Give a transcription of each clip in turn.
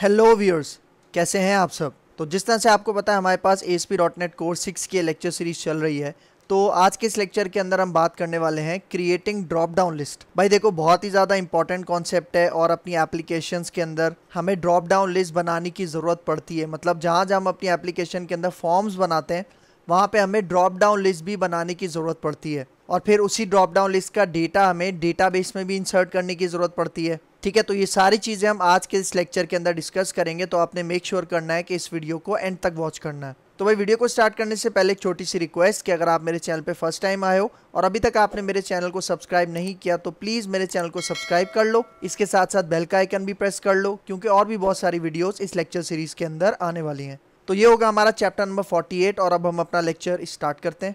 Hello viewers कैसे हैं आप सब? तो जिस तरह से आपको पता है, हमारे पास S P dot net course six की लेक्चर सीरीज़ चल रही है। तो आज के इस लेक्चर के अंदर हम बात करने वाले हैं क्रिएटिंग ड्रॉप डाउन लिस्ट भाई देखो, बहुत ही ज़्यादा इंपॉर्टेंट कॉन्सेप्ट है और अपनी एप्लीकेशंस के अंदर हमें ड्रॉप डाउन लिस्ट बनाने की ज़रूरत पड़ती है। मतलब जहाँ जहाँ हम अपनी एप्लीकेशन के अंदर फॉर्म्स बनाते हैं वहाँ पे हमें ड्रॉप डाउन लिस्ट भी बनाने की ज़रूरत पड़ती है। और फिर उसी ड्रॉप डाउन लिस्ट का डेटा हमें डेटाबेस में भी इंसर्ट करने की ज़रूरत पड़ती है। ठीक है तो ये सारी चीज़ें हम आज के इस लेक्चर के अंदर डिस्कस करेंगे तो आपने मेक श्योर sure करना है कि इस वीडियो को एंड तक वॉच करना है। तो भाई वीडियो को स्टार्ट करने से पहले एक छोटी सी रिक्वेस्ट कि अगर आप मेरे चैनल पे फ़र्स्ट टाइम आए हो और अभी तक आपने मेरे चैनल को सब्सक्राइब नहीं किया तो प्लीज़ मेरे चैनल को सब्सक्राइब कर लो। इसके साथ साथ बेल का आइकन भी प्रेस कर लो, क्योंकि और भी बहुत सारी वीडियोज़ इस लेक्चर सीरीज़ के अंदर आने वाली हैं। तो ये होगा हमारा चैप्टर नंबर 48 और अब हम अपना लेक्चर स्टार्ट करते हैं।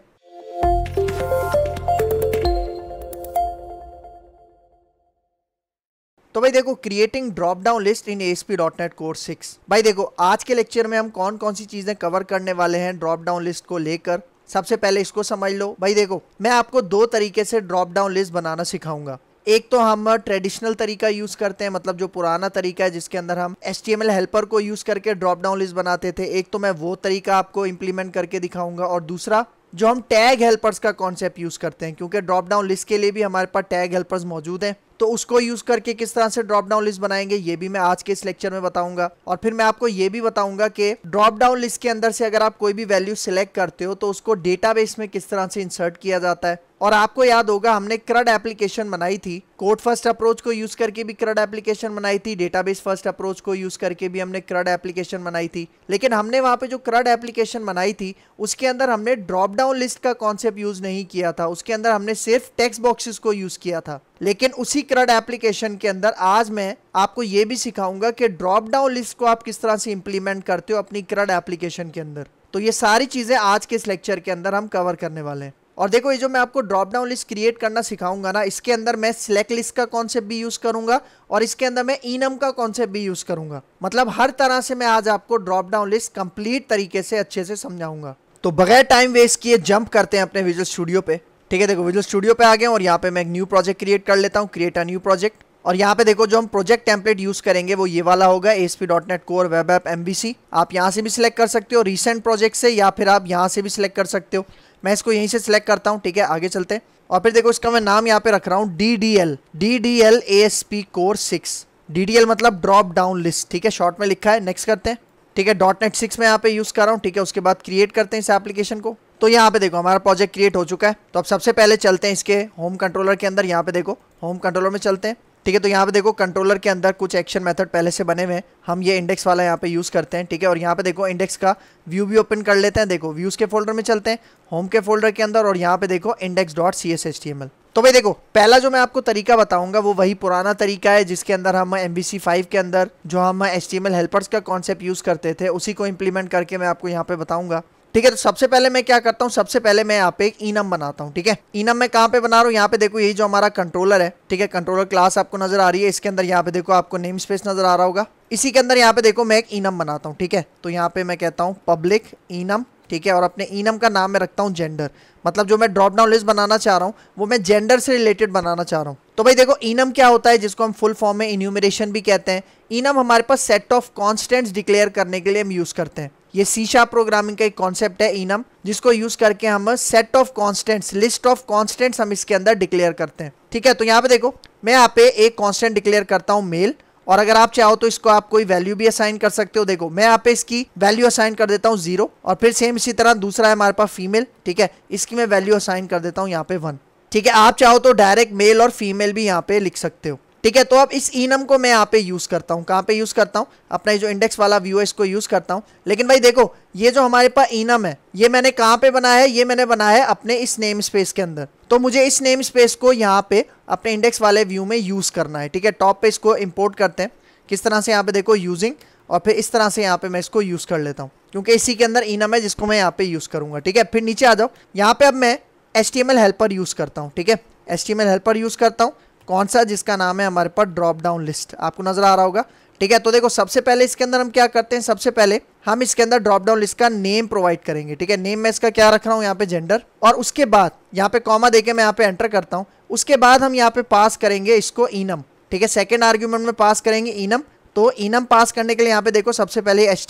तो भाई देखो creating drop down list in SP dot net course six भाई देखो, आज के लेक्चर में हम कौन कौन सी चीज़ें कवर करने वाले हैं ड्रॉप डाउन लिस्ट को लेकर? सबसे पहले इसको समझ लो। भाई देखो, मैं आपको दो तरीके से ड्रॉप डाउन लिस्ट बनाना सिखाऊँगा। एक तो हम ट्रेडिशनल तरीका यूज़ करते हैं मतलब जो पुराना तरीका है, जिसके अंदर हम एस हेल्पर को यूज़ करके ड्रॉप डाउन लिस्ट बनाते थे। एक तो मैं वो तरीका आपको इम्प्लीमेंट करके दिखाऊँगा और दूसरा, जो हम टैग हेल्पर्स का कॉन्सेप्ट यूज़ करते हैं, क्योंकि ड्रॉप डाउन लिस्ट के लिए भी हमारे पास टैग हेल्पर्स मौजूद हैं। तो उसको यूज़ करके किस तरह से ड्रॉप डाउन लिस्ट बनाएँगे, ये भी मैं आज के इस लेक्चर में बताऊँगा। और फिर मैं आपको ये भी बताऊँगा कि ड्रॉप डाउन लिस्ट के अंदर से अगर आप कोई भी वैल्यू सिलेक्ट करते हो तो उसको डेटाबेस में किस तरह से इंसर्ट किया जाता है। और आपको याद होगा, हमने क्रड एप्लीकेशन बनाई थी। कोड फ़र्स्ट अप्रोच को यूज़ करके भी क्रड एप्लीकेशन बनाई थी। डेटाबेस फ़र्स्ट अप्रोच को यूज़ करके भी हमने क्रड एप्लीकेशन बनाई थी। लेकिन हमने वहाँ पे जो क्रड एप्लीकेशन बनाई थी, उसके अंदर हमने ड्रॉप डाउन लिस्ट का कॉन्सेप्ट यूज़ नहीं किया था। उसके अंदर हमने सिर्फ़ टेक्स्ट बॉक्सेस को यूज़ किया था। लेकिन उसी क्रड एप्लीकेशन के अंदर आज मैं आपको ये भी सिखाऊँगा कि ड्रॉप डाउन लिस्ट को आप किस तरह से इंप्लीमेंट करते हो अपनी क्रड एप्लीकेशन के अंदर। तो ये सारी चीज़ें आज के इस लेक्चर के अंदर हम कवर करने वाले हैं। और देखो, ये जो मैं आपको ड्रॉप डाउन लिस्ट क्रिएट करना सिखाऊँगा ना, इसके अंदर मैं सिलेक्ट लिस्ट का कॉन्सेप्ट भी यूज़ करूँगा और इसके अंदर मैं इनम का कॉन्सेप्ट भी यूज़ करूँगा। मतलब हर तरह से मैं आज आपको ड्रॉप डाउन लिस्ट कंप्लीट तरीके से अच्छे से समझाऊँगा। तो बगैर टाइम वेस्ट किए जंप करते हैं अपने विजुअल स्टूडियो पे। ठीक है, देखो विजुअल स्टूडियो पे आ गए और यहाँ पे मैं एक न्यू प्रोजेक्ट क्रिएट कर लेता हूँ क्रिएट अ न्यू प्रोजेक्ट और यहाँ पे देखो, जो हम प्रोजेक्ट टेम्पलेट यूज़ करेंगे, वो ये वाला होगा S P dot net core web app MVC आप यहाँ से भी सिलेक्ट कर सकते हो रिसेंट प्रोजेक्ट से, या फिर आप यहाँ से भी सिलेक्ट कर सकते हो. मैं इसको यहीं से सिलेक्ट करता हूँ, ठीक है, आगे चलते हैं. और फिर देखो, इसका मैं नाम यहाँ पे रख रहा हूँ D D L D D L A S P core six D D L मतलब ड्रॉप डाउन लिस्ट ठीक है शॉर्ट में लिखा है. नेक्स्ट करते हैं. ठीक है डॉट नेट सिक्स में यहाँ पे यूज़ कर रहा हूँ, ठीक है, उसके बाद क्रिएट करते हैं इस एप्लीकेशन को. तो यहाँ पे देखो हमारा प्रोजेक्ट क्रिएट हो चुका है। तो अब सबसे पहले चलते हैं इसके होम कंट्रोलर के अंदर। यहाँ पे देखो होम कंट्रोलर में चलते हैं। ठीक है तो यहाँ पे देखो कंट्रोलर के अंदर कुछ एक्शन मेथड पहले से बने हुए हैं। हम ये इंडेक्स वाला यहाँ पे यूज़ करते हैं, ठीक है? और यहाँ पे देखो इंडेक्स का व्यू भी ओपन कर लेते हैं। देखो व्यूज़ के फोल्डर में चलते हैं होम के फोल्डर के अंदर और यहाँ पे देखो index dot C S H T M L तो भाई देखो, पहला जो मैं आपको तरीका बताऊँगा, वो वही पुराना तरीका है जिसके अंदर हम एम बी सी फाइव के अंदर जो हम H T M L helpers का कॉन्सेप्ट यूज़ करते थे, उसी को इम्प्लीमेंट करके मैं आपको यहाँ पे बताऊँगा। ठीक है तो सबसे पहले मैं क्या करता हूँ, सबसे पहले मैं यहाँ पे एक इनम बनाता हूँ, ठीक है? इनम मैं कहाँ पे बना रहा हूँ? यहाँ पे देखो, यही जो हमारा कंट्रोलर है, ठीक है? कंट्रोलर क्लास आपको नज़र आ रही है, इसके अंदर यहाँ पे देखो, आपको नेम स्पेस नज़र आ रहा होगा। इसी के अंदर यहाँ पे देखो, मैं एक इनम बनाता हूँ, ठीक है? तो यहाँ पे मैं कहता हूँ पब्लिक इनम ठीक है? और अपने इनम का नाम मैं रखता हूँ जेंडर मतलब जो मैं ड्रॉप डाउन लिस्ट बनाना चाह रहा हूँ, वो मैं जेंडर से रिलेटेड बनाना चाह रहा हूँ। तो भाई देखो इनम क्या होता है, जिसको हम फुल फॉर्म में इन्यूमरेशन भी कहते हैं इनम हमारे पास सेट ऑफ़ कॉन्स्टेंट्स डिक्लेयर करने के लिए हम यूज़ करते हैं। ये सीशा प्रोग्रामिंग का एक कॉन्सेप्ट है इनम जिसको यूज़ करके हम set of constants list of constants हम इसके अंदर डिक्लेयर करते हैं। ठीक है तो यहाँ पे देखो, मैं यहाँ पे एक कॉन्स्टेंट डिक्लेयर करता हूँ मेल और अगर आप चाहो तो इसको आप कोई वैल्यू भी असाइन कर सकते हो। देखो, मैं यहाँ पे इसकी वैल्यू असाइन कर देता हूँ ज़ीरो और फिर सेम इसी तरह दूसरा है हमारे पास फीमेल ठीक है, इसकी मैं वैल्यू असाइन कर देता हूँ यहाँ पे वन ठीक है, आप चाहो तो डायरेक्ट मेल और फीमेल भी यहाँ पे लिख सकते हो। ठीक है तो अब इस इनम को मैं यहाँ पे यूज़ करता हूँ। कहाँ पे यूज़ करता हूँ? अपना जो इंडेक्स वाला व्यू है इसको यूज़ करता हूँ। लेकिन भाई देखो, ये जो हमारे पास इनम है, ये मैंने कहाँ पे बनाया है? ये मैंने बनाया है अपने इस नेम स्पेस के अंदर। तो मुझे इस नेम स्पेस को यहाँ पे अपने इंडेक्स वाले व्यू में यूज़ करना है, ठीक है? टॉप पे इसको इम्पोर्ट करते हैं। किस तरह से यहाँ पे देखो यूजिंग और फिर इस तरह से यहाँ पे मैं इसको यूज़ कर लेता हूँ। क्योंकि इसी के अंदर इनम है, जिसको मैं यहाँ पे यूज़ करूँगा, ठीक है? फिर नीचे आ जाओ। यहाँ पे अब मैं एच हेल्पर यूज़ करता हूँ, ठीक है? एच हेल्पर यूज़ करता हूँ। कौन सा जिसका नाम है हमारे पास ड्रॉप डाउन लिस्ट आपको नज़र आ रहा होगा। ठीक है तो देखो, सबसे पहले इसके अंदर हम क्या करते हैं? सबसे पहले हम इसके अंदर ड्रॉप डाउन लिस्ट का नेम प्रोवाइड करेंगे। ठीक है नेम मैं इसका क्या रख रहा हूँ? यहाँ पे जेंडर और उसके बाद, यहाँ पे कॉमा देके मैं यहाँ पे एंटर करता हूँ। उसके बाद हम यहाँ पे पास करेंगे इसको इनम ठीक है सेकेंड आर्ग्यूमेंट में पास करेंगे इनम तो इनम पास करने के लिए यहाँ पे देखो, सबसे पहले एच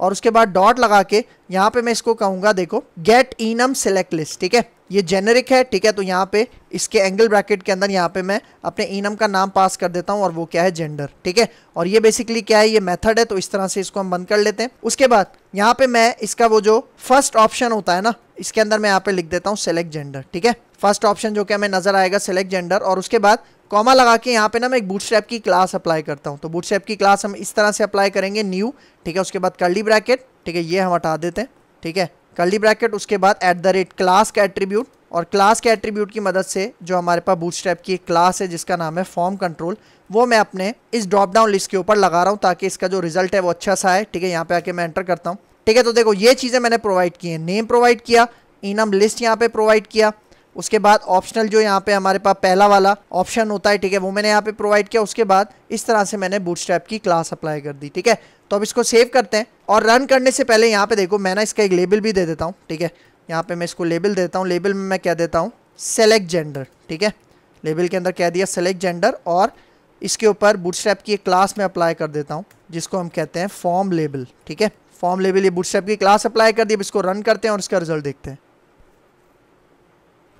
और उसके बाद डॉट लगा के यहाँ पे मैं इसको कहूँगा, देखो गेट इनम सेलेक्ट लिस्ट ठीक है? ये जेनरिक है, ठीक है? तो यहाँ पे इसके एंगल ब्रैकेट के अंदर यहाँ पे मैं अपने इनम का नाम पास कर देता हूँ और वो क्या है? जेंडर ठीक है? और ये बेसिकली क्या है? ये मेथड है तो इस तरह से इसको हम बंद कर लेते हैं। उसके बाद यहाँ पे मैं इसका वो जो फ़र्स्ट ऑप्शन होता है ना, इसके अंदर मैं यहाँ पे लिख देता हूँ सेलेक्ट जेंडर ठीक है? फ़र्स्ट ऑप्शन जो क्या हमें नज़र आएगा सेलेक्ट जेंडर और उसके बाद कॉमा लगा के यहाँ पे ना मैं एक बूटस्ट्रैप की क्लास अप्लाई करता हूँ। तो बूटस्ट्रैप की क्लास हम इस तरह से अप्लाई करेंगे न्यू ठीक है? उसके बाद कर्ली ब्रैकेट ठीक है? ये हम हटा देते हैं, ठीक है? कर्ली ब्रैकेट उसके बाद एट द रेट क्लास का एट्रीब्यूट और क्लास के एट्रीब्यूट की मदद से जो हमारे पास बूटस्ट्रैप की एक क्लास है, जिसका नाम है फॉर्म कंट्रोल वो मैं अपने इस ड्रॉप डाउन लिस्ट के ऊपर लगा रहा हूँ ताकि इसका जो रिज़ल्ट है वो अच्छा सा है ठीक है? यहाँ पे आके मैं एंटर करता हूँ। ठीक है? तो देखो, ये चीज़ें मैंने प्रोवाइड की हैं। नेम प्रोवाइड किया इनम लिस्ट यहाँ पे प्रोवाइड किया। उसके बाद ऑप्शनल जो यहाँ पे हमारे पास पहला वाला ऑप्शन होता है, ठीक है, वो मैंने यहाँ पे प्रोवाइड किया, उसके बाद इस तरह से मैंने बूटस्ट्रैप की क्लास अप्लाई कर दी, ठीक है। तो अब इसको सेव करते हैं और रन करने से पहले यहाँ पे देखो, मैं ना इसका एक लेबल भी दे देता हूँ, ठीक है। यहाँ पे मैं इसको लेबल देता हूँ लेबल में मैं क्या देता हूँ? सेलेक्ट जेंडर ठीक है। लेबल के अंदर कह दिया सेलेक्ट जेंडर और इसके ऊपर बूटस्ट्रैप की एक क्लास में अप्लाई कर देता हूँ, जिसको हम कहते हैं फॉर्म लेबल ठीक है। फॉर्म लेबल ये बूटस्ट्रैप की क्लास अप्लाई कर दी, अब इसको रन करते हैं और इसका रिज़ल्ट देखते हैं।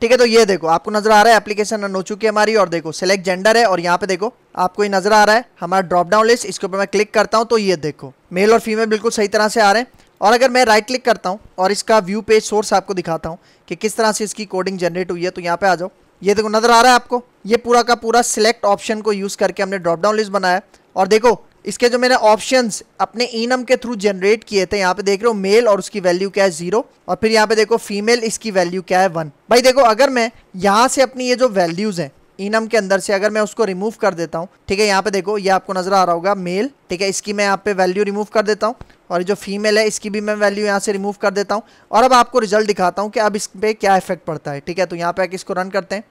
ठीक है तो ये देखो, आपको नज़र आ रहा है एप्लीकेशन रन हो चुकी है हमारी और देखो सिलेक्ट जेंडर है और यहाँ पे देखो, आपको ये नज़र आ रहा है, हमारा ड्रॉप डाउन लिस्ट इसके ऊपर मैं क्लिक करता हूँ तो ये देखो मेल और फीमेल बिल्कुल सही तरह से आ रहे हैं। और अगर मैं राइट क्लिक करता हूँ और इसका व्यू पेज सोर्स आपको दिखाता हूँ कि किस तरह से इसकी कोडिंग जनरेट हुई है तो यहाँ पे आ जाओ। ये देखो, नज़र आ रहा है आपको, ये पूरा का पूरा सिलेक्ट ऑप्शन को यूज़ करके हमने ड्रॉप डाउन लिस्ट बनाया और देखो इसके जो मैंने ऑप्शंस अपने इनम के थ्रू जनरेट किए थे, यहाँ पे देख रहे हो मेल और उसकी वैल्यू क्या है ज़ीरो और फिर यहाँ पे देखो फीमेल इसकी वैल्यू क्या है वन भाई देखो, अगर मैं यहाँ से अपनी ये जो वैल्यूज़ हैं इनम के अंदर से अगर मैं उसको रिमूव कर देता हूँ, ठीक है, यहाँ पे देखो ये आपको नज़र आ रहा होगा मेल ठीक है, इसकी मैं यहाँ पे वैल्यू रिमूव कर देता हूँ, और जो फीमेल है, इसकी भी मैं वैल्यू यहाँ से रिमूव कर देता हूँ, और अब आपको रिज़ल्ट दिखाता हूँ कि अब इस पर क्या इफ़ेक्ट पड़ता है, ठीक है तो यहाँ पे आके इसको रन करते हैं।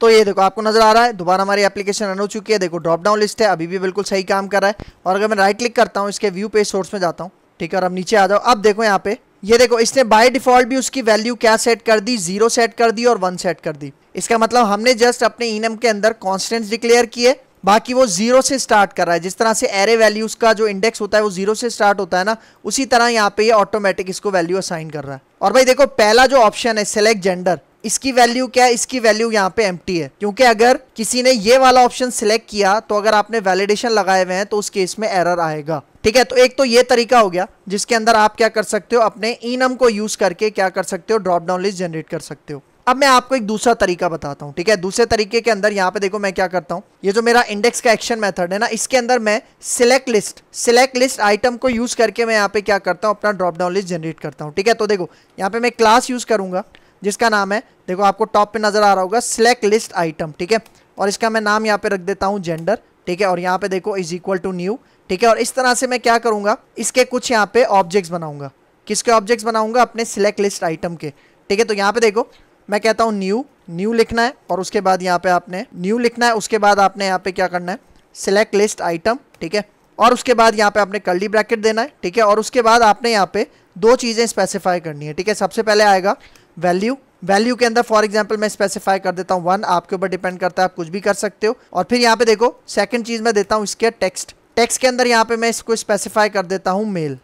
तो ये देखो, आपको नज़र आ रहा है, दोबारा हमारी एप्लीकेशन रन हो चुकी है। देखो ड्रॉप डाउन लिस्ट है, अभी भी बिल्कुल सही काम कर रहा है। और अगर मैं राइट क्लिक करता हूँ, इसके व्यू पेज सोर्स में जाता हूँ, ठीक है, और अब नीचे आ जाओ, अब देखो यहाँ पे, ये देखो, इसने बाय डिफ़ॉल्ट भी उसकी वैल्यू क्या सेट कर दी? ज़ीरो सेट कर दी और वन सेट कर दी। इसका मतलब हमने जस्ट अपने इनम के अंदर कॉन्स्टेंट डिक्लेयर किए, बाकी वो ज़ीरो से स्टार्ट कर रहा है। जिस तरह से एरे वैल्यूज़ का जो इंडेक्स होता है, वो ज़ीरो से स्टार्ट होता है ना, उसी तरह यहाँ पे ये ऑटोमेटिक इसको वैल्यू असाइन कर रहा है। और भाई देखो, पहला जो ऑप्शन है सिलेक्ट जेंडर इसकी वैल्यू क्या है? इसकी वैल्यू यहाँ पे एम है। क्योंकि अगर किसी ने ये वाला ऑप्शन सिलेक्ट किया तो अगर आपने वैलिडेशन लगाए हुए हैं तो उस केस में एरर आएगा। ठीक है? तो एक तो ये तरीका हो गया, जिसके अंदर आप क्या कर सकते हो? अपने इनम को यूज़ करके क्या कर सकते हो? ड्रॉप डाउन लिस्ट जनरेट कर सकते हो। अब मैं आपको एक दूसरा तरीका बताता हूँ, ठीक है? दूसरे तरीके के अंदर यहाँ पे देखो मैं क्या करता हूँ। ये जो मेरा इंडेक्स का एक्शन मेथड है ना, इसके अंदर मैं select list select list item को यूज़ करके मैं यहाँ पे क्या करता हूँ? अपना ड्रॉप डाउन लिस्ट जनरेट करता हूँ। ठीक है? तो देखो, यहाँ पे मैं क्लास यूज़ करूँगा। जिसका नाम है, देखो आपको टॉप पे नज़र आ रहा होगा सिलेक्ट लिस्ट आइटम ठीक है? और इसका मैं नाम यहाँ पे रख देता हूँ जेंडर ठीक है? और यहाँ पे देखो इज़ इक्वल टू न्यू ठीक है? और इस तरह से मैं क्या करूँगा, इसके कुछ यहाँ पे ऑब्जेक्ट्स बनाऊँगा। किसके ऑब्जेक्ट्स बनाऊँगा? अपने सिलेक्ट लिस्ट आइटम के, ठीक है? तो यहाँ पे देखो, मैं कहता हूँ न्यू न्यू लिखना है, और उसके बाद यहाँ पे आपने न्यू लिखना है, उसके बाद आपने यहाँ पे क्या करना है सिलेक्ट लिस्ट आइटम ठीक है? और उसके बाद यहाँ पे आपने कर्ली ब्रैकेट देना है, ठीक है? और उसके बाद आपने यहाँ पे दो चीज़ें स्पेसिफाई करनी है, ठीक है? सबसे पहले आएगा वैल्यू वैल्यू के अंदर फॉर एग्ज़ाम्पल मैं स्पेसिफाई कर देता हूँ वन आपके ऊपर डिपेंड करता है, आप कुछ भी कर सकते हो। और फिर यहाँ पे देखो सेकंड चीज़ मैं देता हूँ, इसके टेक्स्ट टेक्स्ट के अंदर यहाँ पे मैं इसको स्पेसिफाई कर देता हूँ मेल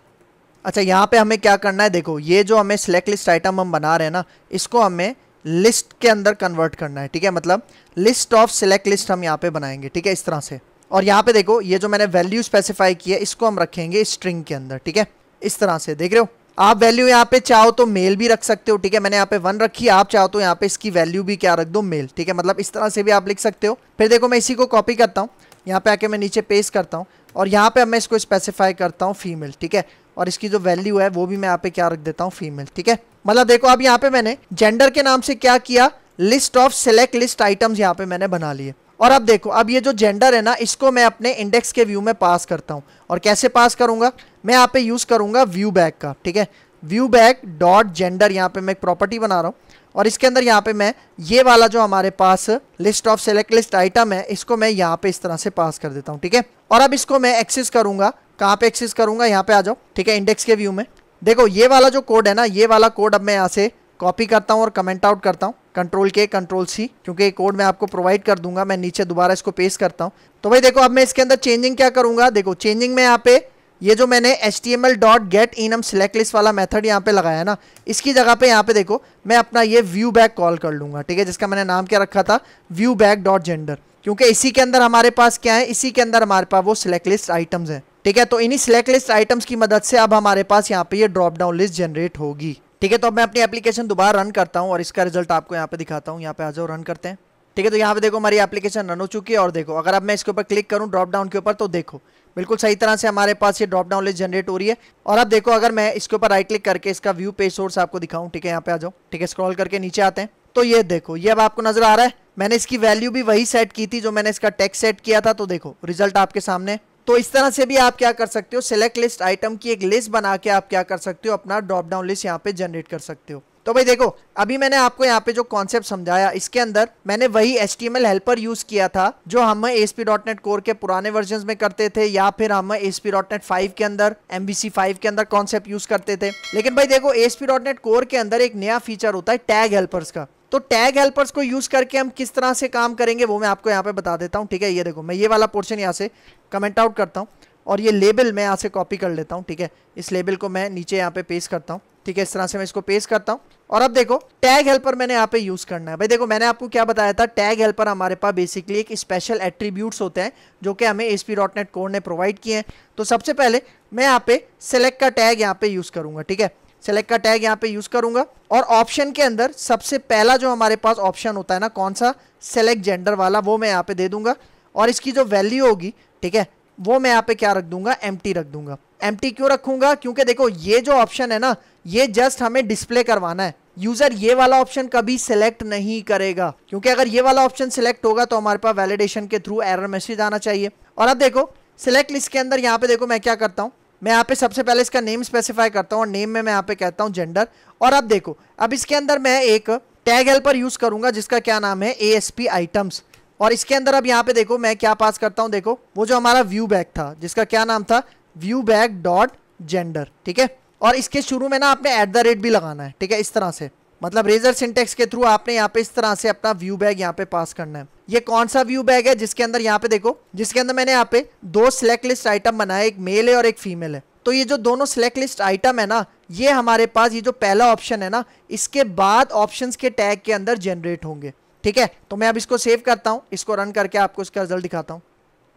अच्छा यहाँ पे हमें क्या करना है, देखो, ये जो हमें सिलेक्ट लिस्ट आइटम हम बना रहे हैं ना, इसको हमें लिस्ट के अंदर कन्वर्ट करना है, ठीक है? मतलब लिस्ट ऑफ़ सिलेक्ट लिस्ट हम यहाँ पे बनाएँगे, ठीक है? इस तरह से। और यहाँ पे देखो, ये जो मैंने वैल्यू स्पेसिफाई की है, इसको हम रखेंगे स्ट्रिंग के अंदर, ठीक है? इस तरह से, देख रहे हो? आप वैल्यू यहाँ पे चाहो तो मेल भी रख सकते हो, ठीक है? मैंने यहाँ पे वन रखी, आप चाहो तो यहाँ पे इसकी वैल्यू भी क्या रख दो? मेल ठीक है? मतलब इस तरह से भी आप लिख सकते हो। फिर देखो, मैं इसी को कॉपी करता हूँ। यहाँ पे आके मैं नीचे पेस्ट करता हूँ और यहाँ पे मैं इसको स्पेसिफाई करता हूँ फीमेल ठीक है? और इसकी जो वैल्यू है, वो भी मैं यहाँ पे क्या रख देता हूँ? फीमेल ठीक है? मतलब देखो, अब यहाँ पे मैंने जेंडर के नाम से क्या किया? List of select list items यहाँ पे मैंने बना लिए। और अब देखो, अब ये जो जेंडर है ना, इसको मैं अपने इंडेक्स के व्यू में पास करता हूँ। और कैसे पास करूँगा? मैं यहाँ पे यूज़ करूँगा व्यू बैक का, ठीक है? व्यू बैक डॉट जेंडर यहाँ पे मैं एक प्रॉपर्टी बना रहा हूँ। और इसके अंदर यहाँ पे मैं ये वाला जो हमारे पास list of select list item है, इसको मैं यहाँ पे इस तरह से पास कर देता हूँ, ठीक है? और अब इसको मैं एक्सेस करूँगा। कहाँ पे एक्सेस करूँगा? यहाँ पे आ जाओ, ठीक है? इंडेक्स के व्यू में। देखो, ये वाला जो कोड है ना, ये वाला कोड अब मैं यहाँ से कॉपी करता हूँ और कमेंट आउट करता हूँ। कंट्रोल के कंट्रोल सी क्योंकि कोड मैं आपको प्रोवाइड कर दूँगा। मैं नीचे दोबारा इसको पेस्ट करता हूँ। तो भाई देखो, अब मैं इसके अंदर चेंजिंग क्या करूँगा? देखो चेंजिंग में यहाँ पे ये जो मैंने H T M L dot get enum select list वाला मेथड यहाँ पे लगाया ना, इसकी जगह पे यहाँ पे देखो, मैं अपना ये व्यू बैक कॉल कर लूँगा, ठीक है? जिसका मैंने नाम क्या रखा था? व्यू बैक डॉट जेंडर क्योंकि इसी के अंदर हमारे पास क्या है? इसी के अंदर हमारे पास वो सिलेक्ट लिस्ट आइटम्स है, ठीक है? तो इन्हीं सिलेक्ट लिस्ट आइटम्स की मदद से अब हमारे पास यहाँ पे ये ड्रॉप डाउन लिस्ट जनरेट होगी। ठीक है तो अब मैं अपनी एप्लीकेशन दोबारा रन करता हूँ और इसका रिज़ल्ट आपको यहाँ पे दिखाता हूँ। यहाँ पे आ जाओ रन करते हैं। ठीक है तो यहाँ पे देखो हमारी एप्लीकेशन रन हो चुकी है और देखो, अगर अब मैं इसके ऊपर क्लिक करूँ ड्रॉप डाउन के ऊपर तो देखो, बिल्कुल सही तरह से हमारे पास ये ड्रॉप डाउन लिस्ट जनरेट हो रही है। और अब देखो, अगर मैं इसके ऊपर राइट क्लिक करके इसका व्यू पेज सोर्स आपको दिखाऊँ, ठीक है, यहाँ पे आ जाओ। ठीक है स्क्रॉल करके नीचे आते हैं। तो ये देखो, ये अब आपको नज़र आ रहा है। मैंने इसकी वैल्यू भी वही सेट की थी जो मैंने इसका टेक्स सेट किया था। तो देखो रिज़ल्ट आपके सामने। तो इस तरह से भी आप क्या कर सकते हो? सिलेक्ट लिस्ट आइटम की एक लिस्ट बना के आप क्या कर सकते हो? अपना ड्रॉप डाउन लिस्ट यहाँ पे जनरेट कर सकते हो। तो भाई देखो, अभी मैंने आपको यहाँ पे जो कॉन्सेप्ट समझाया, इसके अंदर मैंने वही एच हेल्पर यूज़ किया था, जो हम ASP.NET कोर के पुराने वर्जन में करते थे, या फिर हम ASP.NET 5 के अंदर MVC 5 के अंदर कॉन्सेप्ट यूज़ करते थे। लेकिन भाई देखो ASP.NET कोर के अंदर एक नया फीचर होता है टैग हेल्पर्स का। तो टैग हेल्पर्स को यूज़ करके हम किस तरह से काम करेंगे, वो मैं आपको यहाँ पे बता देता हूँ, ठीक है? ये देखो, मैं ये वाला पोर्शन यहाँ से कमेंट आउट करता हूँ और ये लेबल मैं यहाँ से कॉपी कर लेता हूँ, ठीक है? इस लेबल को मैं नीचे यहाँ पे पेस्ट करता हूँ, ठीक है? इस तरह से मैं इसको पेस्ट करता हूँ और अब देखो टैग हेल्पर मैंने यहाँ पे यूज़ करना है। भाई देखो, मैंने आपको क्या बताया था? टैग हेल्पर हमारे पास बेसिकली एक स्पेशल एट्रीब्यूट्स होते हैं, जो कि हमें S P dot net code ने प्रोवाइड किए हैं। तो सबसे पहले मैं यहाँ पे सेलेक्ट का टैग यहाँ पे यूज़ करूँगा, ठीक है? सेलेक्ट का टैग यहाँ पे यूज़ करूँगा। और ऑप्शन के अंदर सबसे पहला जो हमारे पास ऑप्शन होता है ना, कौन सा? सेलेक्ट जेंडर वाला, वो मैं यहाँ पे दे दूँगा। और इसकी जो वैल्यू होगी, ठीक है, वो मैं यहाँ पे क्या रख दूँगा? एम रख दूँगा। एम क्यों रखूँगा? क्योंकि देखो, ये जो ऑप्शन है ना, ये जस्ट हमें डिस्प्ले करवाना है। यूज़र ये वाला ऑप्शन कभी सिलेक्ट नहीं करेगा। क्योंकि अगर ये वाला ऑप्शन सिलेक्ट होगा तो हमारे पास वैलिडेशन के थ्रू एरर मैसेज आना चाहिए। और अब देखो सिलेक्ट लिस्ट के अंदर यहाँ पे देखो मैं क्या करता हूँ। मैं यहाँ पे सबसे पहले इसका नेम स्पेसिफाई करता हूँ और नेम में मैं यहाँ पे कहता हूँ जेंडर और अब देखो, अब इसके अंदर मैं एक टैग हेल्पर यूज़ करूँगा, जिसका क्या नाम है? ए आइटम्स और इसके अंदर अब यहाँ पे देखो, मैं क्या पास करता हूँ? देखो, वो जो हमारा व्यू बैग था, जिसका क्या नाम था? व्यू बैग डॉट जेंडर ठीक है? और इसके शुरू में ना आपने एट द रेट भी लगाना है, ठीक है? इस तरह से. मतलब रेजर सिंटेक्स के थ्रू आपने यहाँ पे इस तरह से अपना व्यू बैग यहाँ पे पास करना है। ये कौन सा व्यू बैग है जिसके अंदर यहाँ पे देखो, जिसके अंदर मैंने यहाँ पे दो सिलेक्ट लिस्ट आइटम बनाए, एक मेल है और एक फीमेल है। तो ये जो दोनों सिलेक्ट लिस्ट आइटम है ना, ये हमारे पास ये जो पहला ऑप्शन है ना, इसके बाद ऑप्शन के टैग के अंदर जनरेट होंगे। ठीक है? तो मैं अब इसको सेव करता हूँ, इसको रन करके आपको इसका रिज़ल्ट दिखाता हूँ।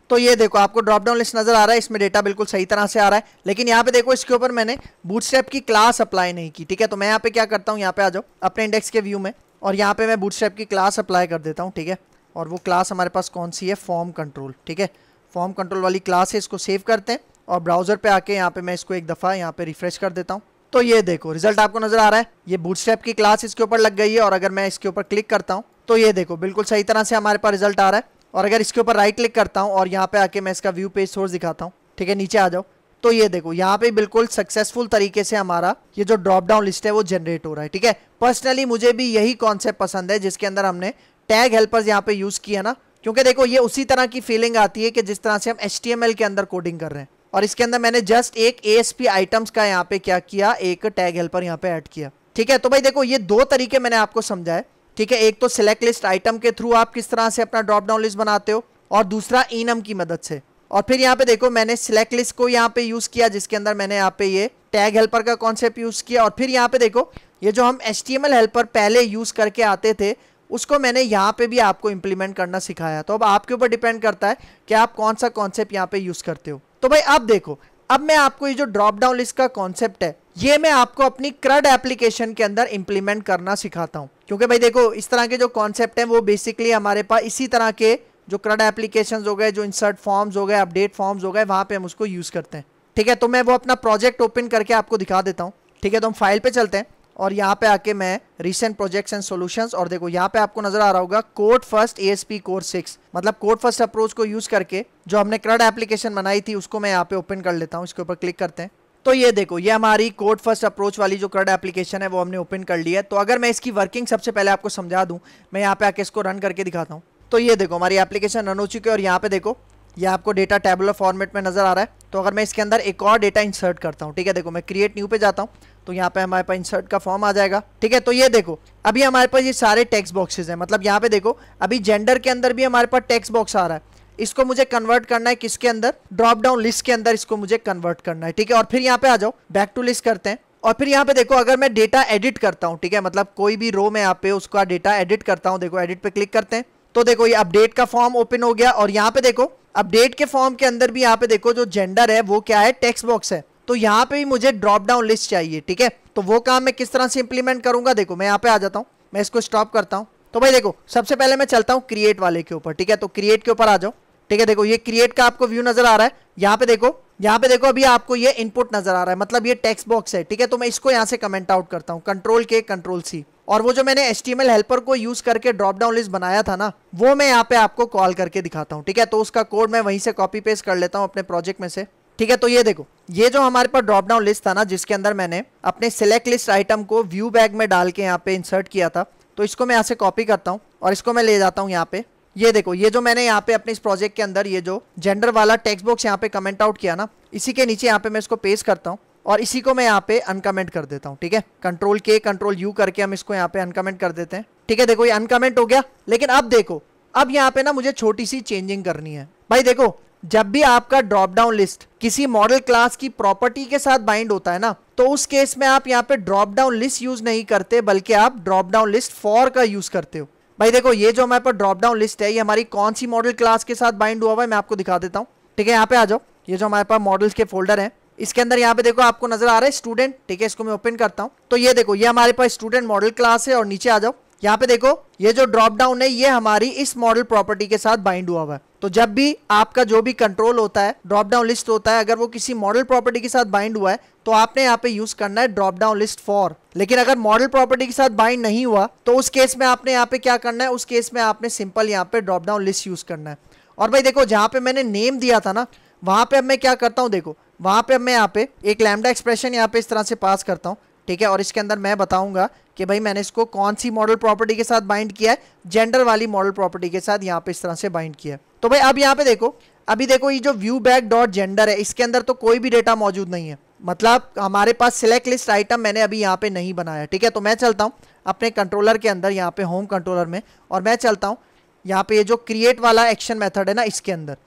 तो ये देखो, आपको ड्रॉप डाउन लिस्ट नज़र आ रहा है, इसमें डेटा बिल्कुल सही तरह से आ रहा है। लेकिन यहाँ पे देखो, इसके ऊपर मैंने बूटस्ट्रैप की क्लास अप्लाई नहीं की, ठीक है? तो मैं यहाँ पे क्या करता हूँ, यहाँ पे आ जाओ, अपने इंडेक्स के व्यू में, और यहाँ पे मैं बूटस्ट्रैप की क्लास अप्लाई कर देता हूँ, ठीक है? और वो क्लास हमारे पास कौन सी है? फॉर्म कंट्रोल ठीक है? फॉर्म कंट्रोल वाली क्लास है, इसको सेव करते हैं, और ब्राउज़र पे आके यहाँ पे मैं इसको एक दफ़ा यहाँ पे रिफ्रेश कर देता हूँ। तो ये देखो रिज़ल्ट आपको नज़र आ रहा है, ये बूटस्ट्रैप की क्लास इसके ऊपर लग गई है, और अगर मैं इसके ऊपर क्लिक करता हूँ तो ये देखो, बिल्कुल सही तरह से हमारे पास रिज़ल्ट आ रहा है। और अगर इसके ऊपर राइट क्लिक करता हूँ और यहाँ पे आके मैं इसका व्यू पेज सोर्स दिखाता हूँ, ठीक है, नीचे आ जाओ तो ये देखो, यहाँ पे बिल्कुल सक्सेसफुल तरीके से हमारा ये जो ड्रॉप डाउन लिस्ट है वो जनरेट हो रहा है, ठीक है। पर्सनली मुझे भी यही कॉन्सेप्ट पसंद है जिसके अंदर हमने टैग हेल्पर्स यहाँ पे यूज़ किया ना, क्योंकि देखो ये उसी तरह की फीलिंग आती है कि जिस तरह से हम एच के अंदर कोडिंग कर रहे हैं। और इसके अंदर मैंने जस्ट एक ए आइटम्स का यहाँ पे क्या किया, एक टैग हेल्पर यहाँ पे ऐड किया, ठीक है। तो भाई देखो ये दो तरीके मैंने आपको समझाए ठीक है, एक तो सिलेक्ट लिस्ट आइटम के थ्रू आप किस तरह से अपना ड्रॉप डाउन लिस्ट बनाते हो और दूसरा इनम की मदद से। और फिर यहाँ पे देखो, मैंने सिलेक्ट लिस्ट को यहाँ पे यूज़ किया, जिसके अंदर मैंने यहाँ पे ये टैग हेल्पर का कॉन्सेप्ट यूज़ किया। और फिर यहाँ पे देखो, ये जो हम एच हेल्पर पहले यूज़ करके आते थे, उसको मैंने यहाँ पे भी आपको इम्प्लीमेंट करना सिखाया। तो अब आपके ऊपर डिपेंड करता है कि आप कौन सा कॉन्सेप्ट यहाँ पे यूज़ करते हो। तो भाई, अब देखो, अब मैं आपको ये जो ड्रॉप डाउन लिस्ट का कॉन्सेप्ट है, ये मैं आपको अपनी क्रड एप्लीकेशन के अंदर इम्प्लीमेंट करना सिखाता हूँ। क्योंकि भाई देखो, इस तरह के जो कॉन्सेप्ट है, वो बेसिकली हमारे पास इसी तरह के जो क्रड एप्लीकेशन हो गए, जो इंसर्ट फॉर्म्स हो गए अपडेट फॉर्म्स हो गए, वहाँ पे हम उसको यूज़ करते हैं। ठीक है तो मैं वो अपना प्रोजेक्ट ओपन करके आपको दिखा देता हूँ। ठीक है तो हम फ़ाइल पे चलते हैं और यहाँ पे आके मैं रिसेंट प्रोजेक्ट्स एंड सॉल्यूशंस और देखो, यहाँ पे आपको नज़र आ रहा होगा code first ASP core six मतलब कोड फ़र्स्ट अप्रोच को यूज़ करके जो हमने क्रड एप्लीकेशन बनाई थी, उसको मैं यहाँ पे ओपन कर लेता हूँ। इसके ऊपर क्लिक करते हैं। तो ये देखो, ये हमारी कोड फ़र्स्ट अप्रोच वाली जो कर्ड एप्लीकेशन है, वो हमने ओपन कर लिया है। तो अगर मैं इसकी वर्किंग सबसे पहले आपको समझा दूँ, मैं यहाँ पे आके इसको रन करके दिखाता हूँ। तो ये देखो, हमारी एप्लीकेशन रन हो चुकी है और यहाँ पे देखो, ये आपको डेटा टेबुलर फॉर्मेट में नज़र आ रहा है। तो अगर मैं इसके अंदर एक और डेटा इंसर्ट करता हूँ, ठीक है, देखो, मैं क्रिएट न्यू पे जाता हूँ तो यहाँ पे हमारे पास इंसर्ट का फॉर्म आ जाएगा, ठीक है। तो ये देखो, अभी हमारे पास ये सारे टेक्स्ट बॉक्सेस हैं। मतलब यहाँ पे देखो, अभी जेंडर के अंदर भी हमारे पास टेक्स्ट बॉक्स आ रहा है। इसको मुझे कन्वर्ट करना है किसके अंदर? ड्रॉप डाउन लिस्ट के अंदर इसको मुझे कन्वर्ट करना है, ठीक है? और फिर यहाँ पे आ जाओ बैक टू लिस्ट करते हैं। और फिर यहाँ पे देखो, अगर मैं डेटा एडिट करता हूँ, ठीक है? मतलब कोई भी रो में यहाँ पे उसका डेटा एडिट करता हूँ, देखो एडिट पे क्लिक करते हैं। तो देखो, ये अपडेट का फॉर्म ओपन हो गया और यहाँ पे देखो अपडेट के फॉर्म के अंदर भी यहाँ पे देखो, जो जेंडर है, वो क्या है? टेक्स्ट बॉक्स है। तो यहाँ पे भी मुझे ड्रॉप डाउन लिस्ट चाहिए, ठीक है? तो वो काम मैं किस तरह से इंप्लीमेंट करूँगा, देखो, मैं यहाँ पे आ जाता हूँ, मैं इसको स्टॉप करता हूँ। तो भाई देखो, सबसे पहले मैं चलता हूँ क्रिएट वाले के ऊपर, ठीक है? तो क्रिएट के ऊपर आ जाओ। ठीक है, देखो, ये क्रिएट का आपको व्यू नज़र आ रहा है। यहाँ पे देखो, यहाँ पे देखो, अभी आपको ये इनपुट नज़र आ रहा है। मतलब ये टेक्स्ट बॉक्स है, ठीक है? तो मैं इसको यहाँ से कमेंट आउट करता हूँ। कंट्रोल के कंट्रोल सी और वो जो मैंने एस हेल्पर को यूज़ करके ड्रॉप डाउन लिस्ट बनाया था ना, वो मैं यहाँ पे आपको कॉल करके दिखाता हूँ, ठीक है? तो उसका कोड मैं वहीं से कॉपी पेस्ट कर लेता हूँ अपने प्रोजेक्ट में से, ठीक है? तो ये देखो, ये जो हमारे पास ड्रॉप डाउन लिस्ट था ना, जिसके अंदर मैंने अपने सिलेक्ट लिस्ट आइटम को व्यू बैग में डाल के यहाँ पे इंसर्ट किया था तो इसको मैं यहाँ से कॉपी करता हूँ और इसको मैं ले जाता हूँ यहाँ पे। ये देखो, ये जो मैंने यहाँ पे अपने इस प्रोजेक्ट के अंदर, ये जो जेंडर वाला टेक्स्ट बॉक्स यहाँ पे कमेंट आउट किया ना, इसी के नीचे यहाँ पे मैं इसको पेस्ट करता हूँ और इसी को मैं यहाँ पे अनकमेंट कर देता हूँ, ठीक है? कंट्रोल के कंट्रोल यू करके हम इसको यहाँ पे अनकमेंट कर देते हैं, ठीक है? देखो, ये अनकमेंट हो गया, लेकिन अब देखो, अब यहाँ पे ना मुझे छोटी सी चेंजिंग करनी है। भाई देखो, जब भी आपका ड्रॉप डाउन लिस्ट किसी मॉडल क्लास की प्रॉपर्टी के साथ बाइंड होता है ना तो उस केस में आप यहाँ पे ड्रॉप डाउन लिस्ट यूज़ नहीं करते, बल्कि आप ड्रॉप डाउन लिस्ट फॉर का यूज़ करते हो। भाई देखो, ये जो हमारे पास ड्रॉप डाउन लिस्ट है, ये हमारी कौन सी मॉडल क्लास के साथ बाइंड हुआ हुआ है, मैं आपको दिखा देता हूँ। ठीक है, यहाँ पे आ जाओ। ये जो हमारे पास मॉडल्स के फोल्डर है, इसके अंदर यहाँ पे देखो, आपको नज़र आ रहा है स्टूडेंट ठीक है, इसको मैं ओपन करता हूँ। तो ये देखो, ये हमारे पास स्टूडेंट मॉडल क्लास है और नीचे आ जाओ। यहाँ पे देखो, ये जो ड्रॉप डाउन है, ये हमारी इस मॉडल प्रॉपर्टी के साथ बाइंड हुआ हुआ है। तो जब भी आपका जो भी कंट्रोल होता है ड्रॉप डाउन लिस्ट होता है, अगर वो किसी मॉडल प्रॉपर्टी के साथ बाइंड हुआ है तो आपने यहाँ पे यूज़ करना है ड्रॉप डाउन लिस्ट फॉर लेकिन अगर मॉडल प्रॉपर्टी के साथ बाइंड नहीं हुआ तो उस केस में आपने यहाँ पे क्या करना है, उस केस में आपने सिंपल यहाँ पे ड्रॉप डाउन लिस्ट यूज़ करना है। और भाई देखो, जहाँ पे मैंने नेम दिया था ना, वहाँ पे अब मैं क्या करता हूँ, देखो, वहाँ पे अब मैं यहाँ पे एक लैमडा एक्सप्रेशन यहाँ पे इस तरह से पास करता हूँ। ठीक है? और इसके अंदर मैं बताऊँगा कि भाई मैंने इसको कौन सी मॉडल प्रॉपर्टी के साथ बाइंड किया है? जेंडर वाली मॉडल प्रॉपर्टी के साथ यहाँ पे इस तरह से बाइंड किया है। तो भाई अब यहाँ पे देखो, अभी देखो ये जो व्यू बैक डॉट जेंडर है, इसके अंदर तो कोई भी डेटा मौजूद नहीं है। मतलब हमारे पास सिलेक्ट लिस्ट आइटम मैंने अभी यहाँ पे नहीं बनाया ठीक है? तो मैं चलता हूँ अपने कंट्रोलर के अंदर, यहाँ पे होम कंट्रोलर में, और मैं चलता हूँ यहाँ पे ये जो क्रिएट वाला एक्शन मेथड है ना, इसके अंदर।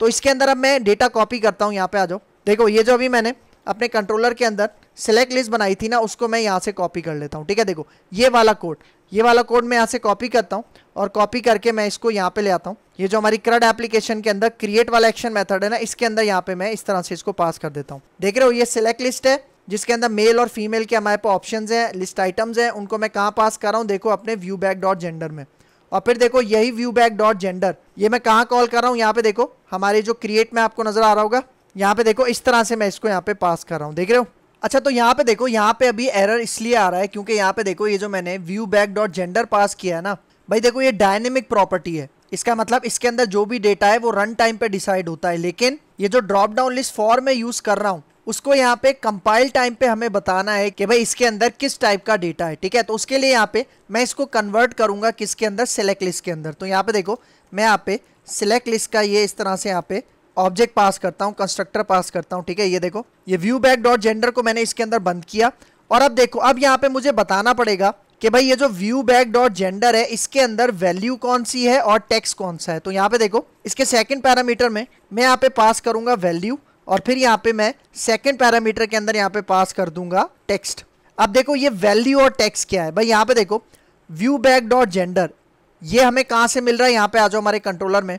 तो इसके अंदर अब मैं डेटा कॉपी करता हूँ, यहाँ पे आ जाओ। देखो, ये जो अभी मैंने अपने कंट्रोलर के अंदर सेलेक्ट लिस्ट बनाई थी ना, उसको मैं यहाँ से कॉपी कर लेता हूँ। ठीक है, देखो, ये वाला कोड ये वाला कोड मैं यहाँ से कॉपी करता हूँ और कॉपी करके मैं इसको यहाँ पे ले आता हूँ। ये जो हमारी क्रड एप्लीकेशन के अंदर क्रिएट वाला एक्शन मेथड है ना, इसके अंदर यहाँ पे मैं इस तरह से इसको पास कर देता हूँ। देख रहे हो, ये सिलेक्ट लिस्ट है, जिसके अंदर मेल और फीमेल के हमारे पास ऑप्शन है लिस्ट आइटम्स हैं, उनको मैं कहाँ पास कर रहा हूँ? देखो, अपने व्यू बैक डॉट जेंडर में। और फिर देखो, यही व्यू बैक डॉट जेंडर ये मैं कहाँ कॉल कर रहा हूँ? यहाँ पे देखो, हमारे जो क्रिएट में आपको नज़र आ रहा होगा यहाँ पे देखो इस तरह से मैं इसको यहाँ पे पास कर रहा हूँ देख रहे हो अच्छा तो यहाँ पे देखो यहाँ पे अभी एरर इसलिए आ रहा है क्योंकि यहाँ पे देखो ये जो मैंने view bag dot gender pass किया है ना भाई देखो ये डायनेमिक प्रॉपर्टी है इसका मतलब इसके अंदर जो भी डेटा है वो रन टाइम पे डिसाइड होता है लेकिन ये जो ड्रॉप डाउन लिस्ट फॉर में यूज़ कर रहा हूँ उसको यहाँ पे कंपाइल टाइम पे हमें बताना है कि भाई इसके अंदर किस टाइप का डेटा है ठीक है तो उसके लिए यहाँ पे मैं इसको कन्वर्ट करूँगा किसके अंदर सिलेक्ट लिस्ट के अंदर तो यहाँ पे देखो मैं यहाँ पे सिलेक्ट लिस्ट का ये इस तरह से यहाँ पे ऑब्जेक्ट पास करता हूँ कंस्ट्रक्टर पास करता हूँ, ठीक है? ये देखो, ये व्यू बैक डॉट जेंडर को मैंने इसके अंदर बंद किया। और अब देखो, अब यहाँ पे मुझे बताना पड़ेगा कि भाई ये जो व्यू बैक डॉट जेंडर है, इसके अंदर वैल्यू कौन सी है और टेक्स्ट कौन सा है? तो यहाँ पे देखो, इसके सेकंड पैरामीटर में मैं यहाँ पे पास करूँगा वैल्यू और फिर यहाँ पे मैं सेकंड पैरामीटर के अंदर यहाँ पे पास कर दूँगा टेक्स्ट अब देखो, ये वैल्यू और टेक्स्ट क्या है? भाई यहाँ पे देखो व्यू बैक डॉट जेंडर ये हमें कहाँ से मिल रहा है? यहाँ पे आ जाओ हमारे कंट्रोलर में।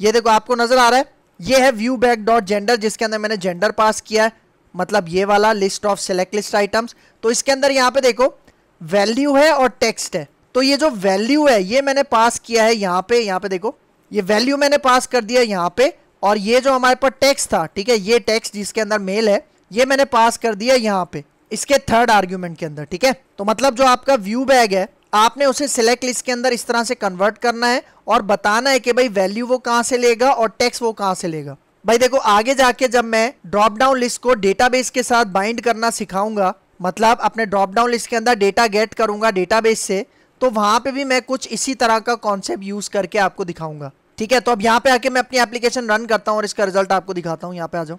ये देखो, आपको नज़र आ रहा है? ये है व्यू बैक डॉट जेंडर जिसके अंदर मैंने जेंडर पास किया है। मतलब ये वाला list of select list items तो इसके अंदर यहाँ पे देखो वैल्यू है और टेक्स्ट है। तो ये जो वैल्यू है, ये मैंने पास किया है यहाँ पे यहाँ पे देखो। ये वैल्यू मैंने पास कर दिया यहाँ पे, और ये जो हमारे पास टेक्स्ट था, ठीक है, ये टेक्स्ट जिसके अंदर मेल है, ये मैंने पास कर दिया यहाँ पे, इसके थर्ड आर्ग्यूमेंट के अंदर, ठीक है? तो मतलब जो आपका व्यू बैग है आपने उसे सिलेक्ट लिस्ट के अंदर इस तरह से कन्वर्ट करना है और बताना है कि भाई वैल्यू वो कहाँ से लेगा और टेक्स्ट वो कहाँ से लेगा। भाई देखो, आगे जाके जब मैं ड्रॉप डाउन लिस्ट को डेटाबेस के साथ बाइंड करना सिखाऊँगा मतलब अपने ड्रॉप डाउन लिस्ट के अंदर डेटा गेट करूँगा डेटाबेस से तो वहाँ पे भी मैं कुछ इसी तरह का कॉन्सेप्ट यूज़ करके आपको दिखाऊँगा। ठीक है? तो अब यहाँ पे आके मैं अपनी एप्लीकेशन रन करता हूँ और इसका रिज़ल्ट आपको दिखाता हूँ। यहाँ पे आ जाओ।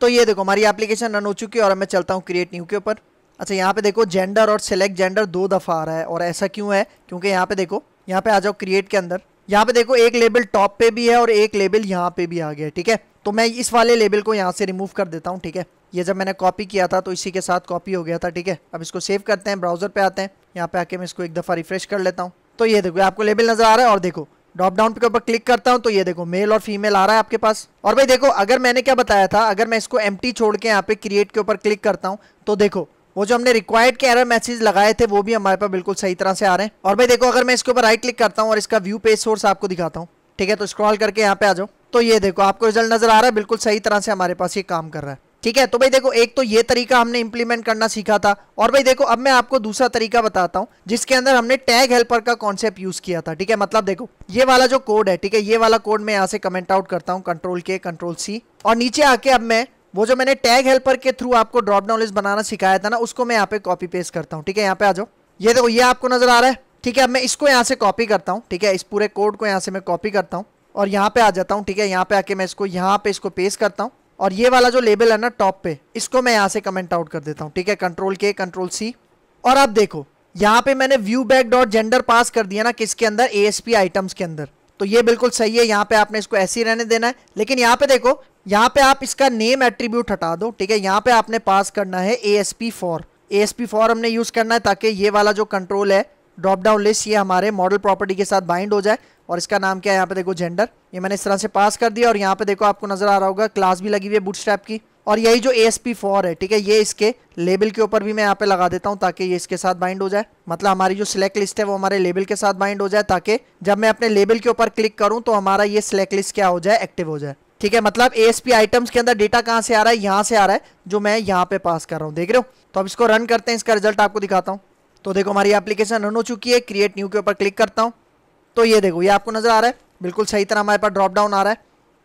तो ये देखो, हमारी एप्लीकेशन रन हो चुकी है और मैं चलता हूँ क्रिएट न्यू के ऊपर। अच्छा यहाँ पे देखो जेंडर और सेलेक्ट जेंडर दो दफ़ा आ रहा है, और ऐसा क्यों है? क्योंकि यहाँ पे देखो, यहाँ पे आ जाओ क्रिएट के अंदर। यहाँ पे देखो, एक लेबल टॉप पे भी है और एक लेबल यहाँ पे भी आ गया ठीक है? तो मैं इस वाले लेबल को यहाँ से रिमूव कर देता हूँ, ठीक है? ये जब मैंने कॉपी किया था तो इसी के साथ कॉपी हो गया था, ठीक है? अब इसको सेव करते हैं ब्राउज़र पे आते हैं। यहाँ पे आके मैं इसको एक दफ़ा रिफ्रेश कर लेता हूँ। तो ये देखो, आपको लेबल नज़र आ रहा है, और देखो ड्रॉप डाउन के ऊपर क्लिक करता हूँ तो ये देखो मेल और फीमेल आ रहा है आपके पास। और भाई देखो, अगर मैंने क्या बताया था, अगर मैं इसको एम छोड़ के यहाँ पे क्रिएट के ऊपर क्लिक करता हूँ तो देखो वो जो हमने रिक्वायर्ड के एरर मैसेज लगाए थे, वो भी हमारे पास बिल्कुल सही तरह से आ रहे हैं। और भाई देखो, अगर मैं इसके ऊपर राइट क्लिक करता हूँ और इसका व्यू पेज सोर्स आपको दिखाता हूँ, ठीक है? तो स्क्रॉल करके यहाँ पे आ जाओ। तो ये देखो, आपको रिज़ल्ट नज़र आ रहा है, बिल्कुल सही तरह से हमारे पास ये काम कर रहा है, ठीक है? तो भाई देखो, एक तो ये तरीका हमने इंप्लीमेंट करना सीखा था। और भाई देखो, अब मैं आपको दूसरा तरीका बताता हूँ, जिसके अंदर हमने टैग हेल्पर का कॉन्सेप्ट यूज़ किया था, ठीक है? मतलब देखो, ये वाला जो कोड है, ठीक है? ये वाला कोड मैं यहाँ से कमेंट आउट करता हूँ कंट्रोल के कंट्रोल सी और नीचे आके अब मैं वो जो मैंने टैग हेल्पर के थ्रू आपको ड्रॉप डाउन लिस्ट बनाना सिखाया था ना, उसको मैं यहाँ पे कॉपी पेस्ट करता हूँ, ठीक है? यहाँ पे आ जाओ। ये देखो, ये आपको नज़र आ रहा है, ठीक है? अब मैं इसको यहाँ से कॉपी करता हूँ, ठीक है? इस पूरे कोड को यहाँ से मैं कॉपी करता हूँ और यहाँ पे आ जाता हूँ, ठीक है? यहाँ पे आके मैं इसको, यहाँ पे इसको पेस्ट करता हूँ और ये वाला जो लेबल है ना टॉप पे, इसको मैं यहाँ से कमेंट आउट कर देता हूँ, ठीक है? कंट्रोल के कंट्रोल सी और आप देखो, यहाँ पे मैंने view bag dot gender pass कर दिया ना किसके अंदर? ए आइटम्स के अंदर। तो ये बिल्कुल सही है, यहाँ पे आपने इसको ऐसे ही रहने देना है, लेकिन यहाँ पे देखो यहाँ पे आप इसका नेम एट्रीब्यूट हटा दो, ठीक है? यहाँ पे आपने पास करना है A S P for A S P for हमने यूज़ करना है ताकि ये वाला जो कंट्रोल है ड्रॉप डाउन लिस्ट ये हमारे मॉडल प्रॉपर्टी के साथ बाइंड हो जाए। और इसका नाम क्या है? यहाँ पे देखो जेंडर ये मैंने इस तरह से पास कर दिया और यहाँ पे देखो आपको नज़र आ रहा होगा क्लास भी लगी हुई है बूटस्ट्रैप की। और यही जो ए एस पी फोर है, ठीक है? ये इसके लेबल के ऊपर भी मैं यहाँ पे लगा देता हूँ ताकि ये इसके साथ बाइंड हो जाए। मतलब हमारी जो सिलेक्ट लिस्ट है वो हमारे लेबल के साथ बाइंड हो जाए ताकि जब मैं अपने लेबल के ऊपर क्लिक करूँ तो हमारा ये सिलेक्ट लिस्ट क्या हो जाए एक्टिव हो जाए। ठीक है मतलब ए एस पी आइटम्स के अंदर डेटा कहाँ से आ रहा है? यहाँ से आ रहा है, जो मैं यहाँ पे पास कर रहा हूँ, देख रहे हो? तो अब इसको रन करते हैं, इसका रिज़ल्ट आपको दिखाता हूँ। तो देखो, हमारी एप्लीकेशन रन हो चुकी है क्रिएट न्यू के ऊपर क्लिक करता हूँ। तो ये देखो, ये आपको नज़र आ रहा है, बिल्कुल सही तरह हमारे पास ड्रॉप डाउन आ रहा है।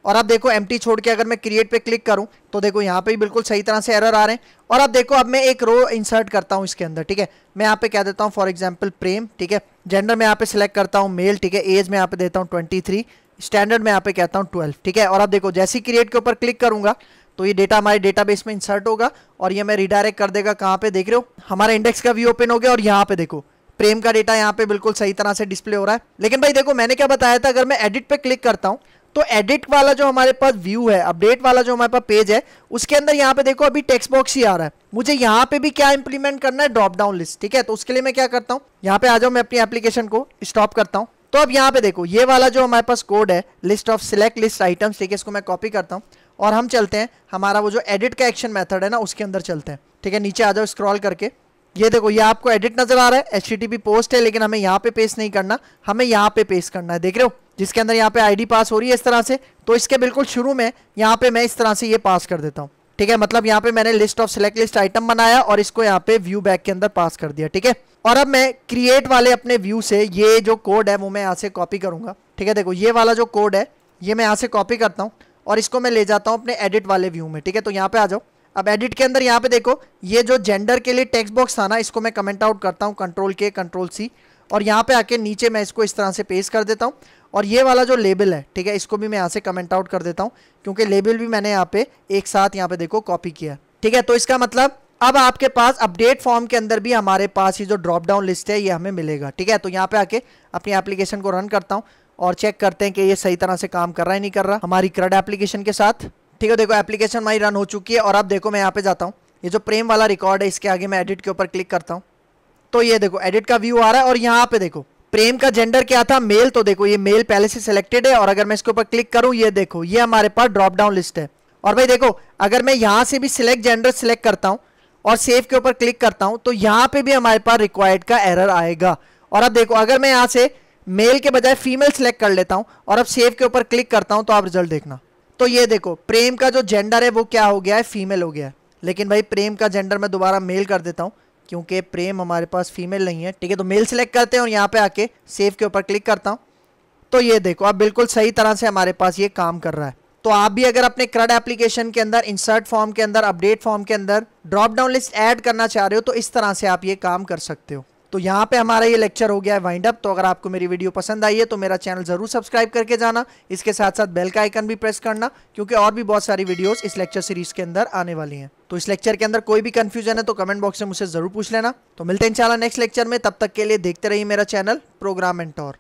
और अब देखो एम छोड़ के अगर मैं क्रिएट पे क्लिक करूँ तो देखो, यहाँ पे भी बिल्कुल सही तरह से एरर आ रहे हैं। और अब देखो, अब मैं एक रो इंसर्ट करता हूँ इसके अंदर, ठीक है? मैं यहाँ पे कह देता हूँ? फॉर एग्ज़ाम्पल प्रेम ठीक है? जेंडर में यहाँ पे सिलेक्ट करता हूँ मेल ठीक है? एज में यहाँ पे देता हूँ ट्वेंटी स्टैंडर्ड में यहाँ पे कहता हूँ ट्वेल्व, ठीक है? और अब देखो, जैसे क्रिएट के ऊपर क्लिक करूँगा तो ये डेटा हमारे डेटाबेस में इंसर्ट होगा और ये मैं रिडायरेक्ट कर देगा कहाँ पे? देख रहे हो? हमारा इंडेक्स का व्यू ओपन हो गया और यहाँ पे देखो, प्रेम का डेटा यहाँ पे बिल्कुल सही तरह से डिस्प्ले हो रहा है। लेकिन भाई देखो, मैंने क्या बताया था, अगर मैं एडिट पे क्लिक करता हूँ तो एडिट वाला जो हमारे पास व्यू है अपडेट वाला जो हमारे पास पेज है, उसके अंदर यहाँ पे देखो, अभी टेक्स्ट बॉक्स ही आ रहा है। मुझे यहाँ पे भी क्या इंप्लीमेंट करना है? ड्रॉप डाउन लिस्ट ठीक है? तो उसके लिए मैं क्या करता हूँ, यहाँ पे आ जाओ, मैं अपनी एप्लीकेशन को स्टॉप करता हूँ। तो अब यहाँ पे देखो, ये वाला जो हमारे पास कोड है list of select list items ठीक है, इसको मैं कॉपी करता हूँ। और हम चलते हैं, हमारा वो जो एडिट का एक्शन मेथड है ना, उसके अंदर चलते हैं। ठीक है, नीचे आ जाओ स्क्रॉल करके। ये देखो, ये आपको एडिट नज़र आ रहा है एच पोस्ट है, लेकिन हमें यहाँ पे पेस्ट नहीं करना, हमें यहाँ पे पेस्ट करना है, देख रहे हो? जिसके अंदर यहाँ पे आईडी पास हो रही है इस तरह से तो इसके बिल्कुल शुरू में, यहाँ पे मैं इस तरह से ये पास कर देता हूँ। ठीक है? मतलब यहाँ पे मैंने list of select list item बनाया और इसको यहाँ पे व्यू बैक के अंदर पास कर दिया, ठीक है? और अब मैं क्रिएट वाले अपने व्यू से ये जो कोड है वो मैं यहाँ से कॉपी करूँगा, ठीक है? देखो, ये वाला जो कोड है, ये मैं यहाँ से कॉपी करता हूँ और इसको मैं ले जाता हूँ अपने एडिट वाले व्यू में, ठीक है? तो यहाँ पे आ जाओ। अब एडिट के अंदर यहाँ पे देखो, ये जो जेंडर के लिए टेक्स्ट बॉक्स था ना, इसको मैं कमेंट आउट करता हूँ कंट्रोल के कंट्रोल सी और यहाँ पे आके नीचे मैं इसको इस तरह से पेस्ट कर देता हूँ। और ये वाला जो लेबल है, ठीक है, इसको भी मैं यहाँ से कमेंट आउट कर देता हूँ, क्योंकि लेबल भी मैंने यहाँ पे एक साथ यहाँ पे देखो कॉपी किया ठीक है तो इसका मतलब अब आपके पास अपडेट फॉर्म के अंदर भी हमारे पास ये जो ड्रॉप डाउन लिस्ट है, ये हमें मिलेगा। ठीक है तो यहाँ पे आके अपनी एप्लीकेशन को रन करता हूँ और चेक करते हैं कि ये सही तरह से काम कर रहा है, नहीं कर रहा, हमारी क्रड एप्लीकेशन के साथ। ठीक है, देखो एप्लीकेशन हमारी रन हो चुकी है और अब देखो मैं यहाँ पे जाता हूँ। ये जो प्रेम वाला रिकॉर्ड है, इसके आगे मैं एडिट के ऊपर क्लिक करता हूँ। तो ये देखो एडिट का व्यू आ रहा है और यहाँ पे देखो प्रेम का जेंडर क्या था? मेल तो देखो, ये मेल पहले से सिलेक्टेड है और अगर मैं इसके ऊपर क्लिक करूँ, ये देखो, ये हमारे पास ड्रॉप डाउन लिस्ट है। और भाई देखो, अगर मैं यहाँ से भी सिलेक्ट जेंडर सिलेक्ट करता हूँ और सेव के ऊपर क्लिक करता हूँ तो यहाँ पे भी हमारे पास रिक्वायर्ड का एरर आएगा। और अब देखो, अगर मैं यहाँ से मेल के बजाय फीमेल सिलेक्ट कर लेता हूँ और अब सेव के ऊपर क्लिक करता हूँ तो आप रिज़ल्ट देखना। तो ये देखो, प्रेम का जो जेंडर है, वो क्या हो गया है? फीमेल हो गया है। लेकिन भाई, प्रेम का जेंडर मैं दोबारा मेल कर देता हूँ। क्योंकि प्रेम हमारे पास फीमेल नहीं है, ठीक है? तो मेल सेलेक्ट करते हैं और यहाँ पे आके सेव के ऊपर क्लिक करता हूँ। तो ये देखो अब बिल्कुल सही तरह से हमारे पास ये काम कर रहा है। तो आप भी अगर अपने क्रड एप्लीकेशन के अंदर इंसर्ट फॉर्म के अंदर अपडेट फॉर्म के अंदर ड्रॉप डाउन लिस्ट ऐड करना चाह रहे हो तो इस तरह से आप ये काम कर सकते हो। तो यहाँ पे हमारा ये लेक्चर हो गया है वाइंड अप तो अगर आपको मेरी वीडियो पसंद आई है तो मेरा चैनल ज़रूर सब्सक्राइब करके जाना। इसके साथ साथ बेल का आइकन भी प्रेस करना, क्योंकि और भी बहुत सारी वीडियोस इस लेक्चर सीरीज़ के अंदर आने वाली हैं। तो इस लेक्चर के अंदर कोई भी कंफ्यूजन है तो कमेंट बॉक्स में मुझसे ज़रूर पूछ लेना। तो मिलते हैं इंशाल्लाह नेक्स्ट लेक्चर में। तब तक के लिए देखते रहिए मेरा चैनल प्रोग्राम एंड टॉर